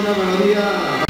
una melodía...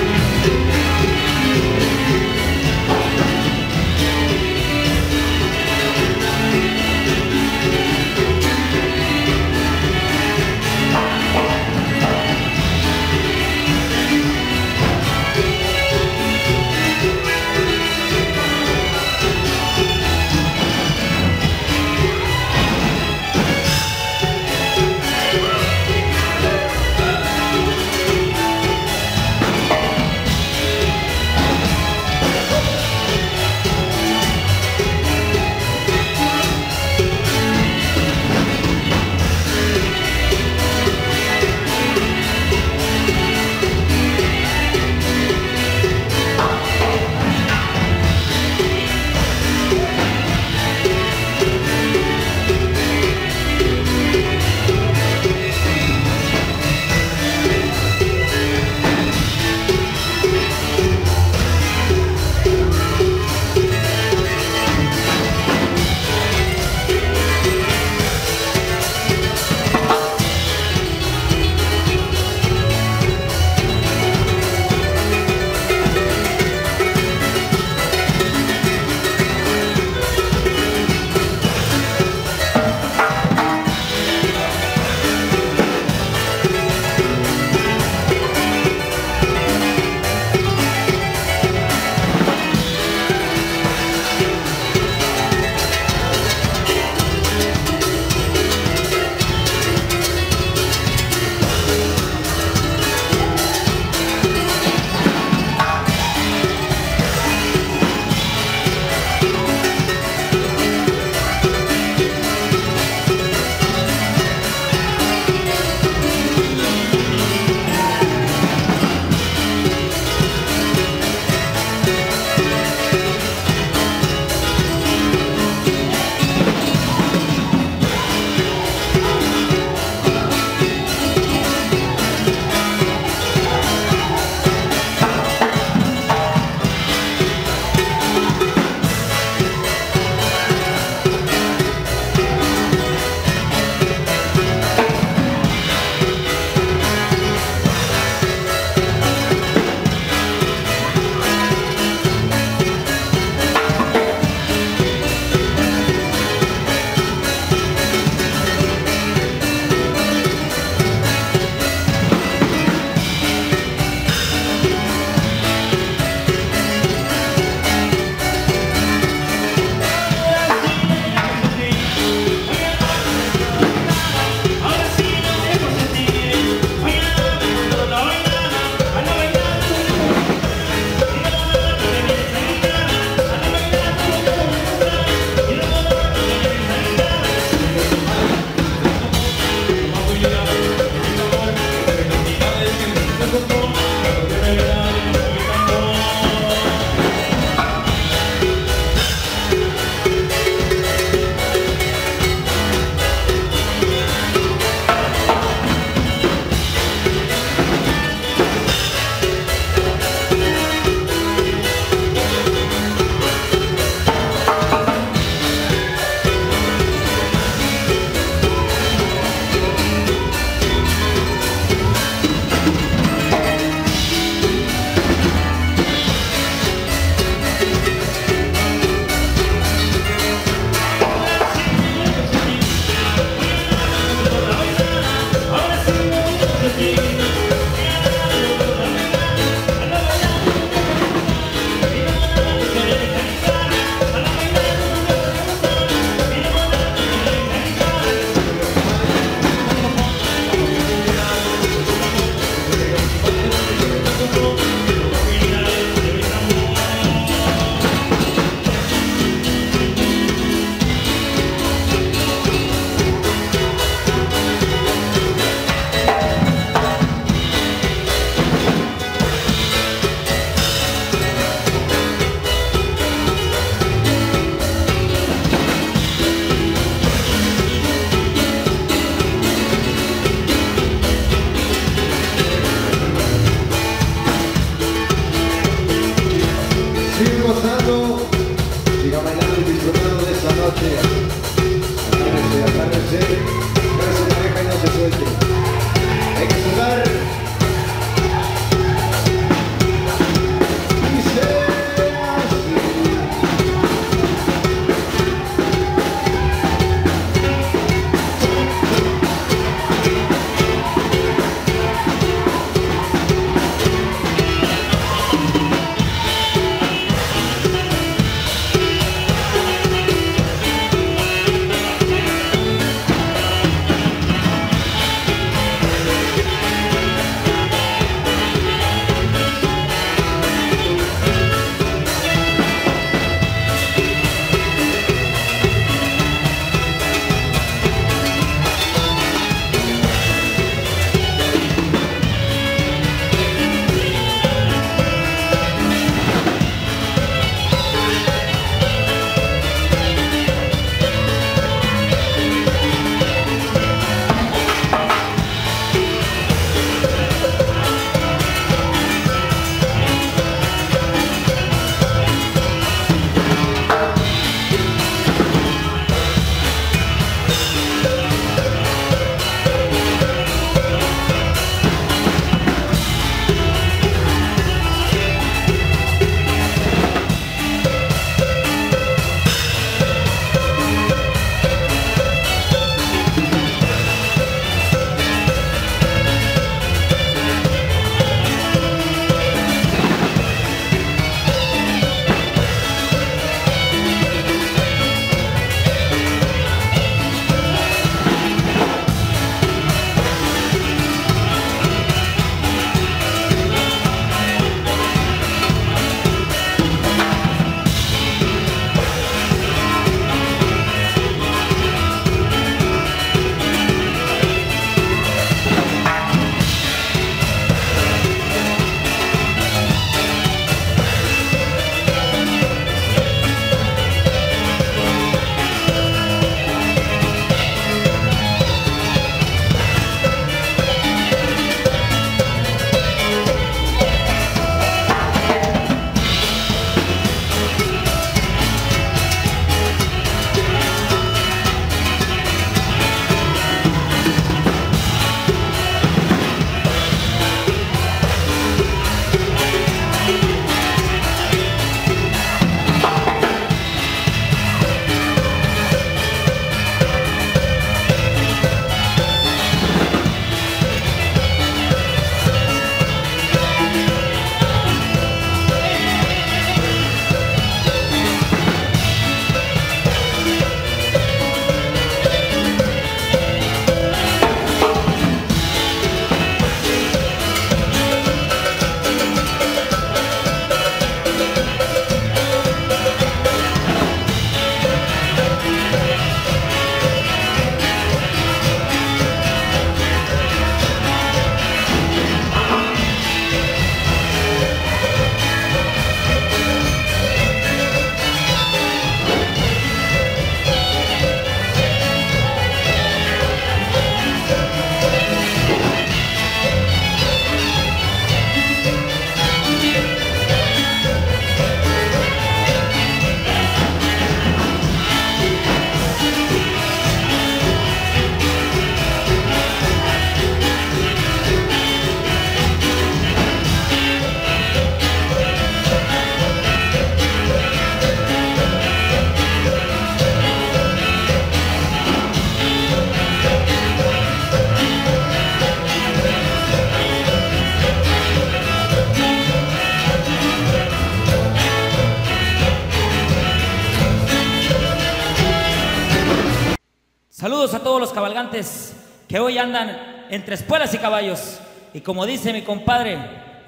que hoy andan entre espuelas y caballos. Y como dice mi compadre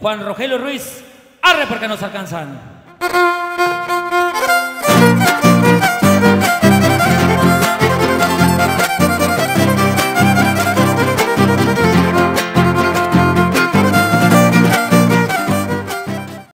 Juan Rogelio Ruiz, arre porque nos alcanzan.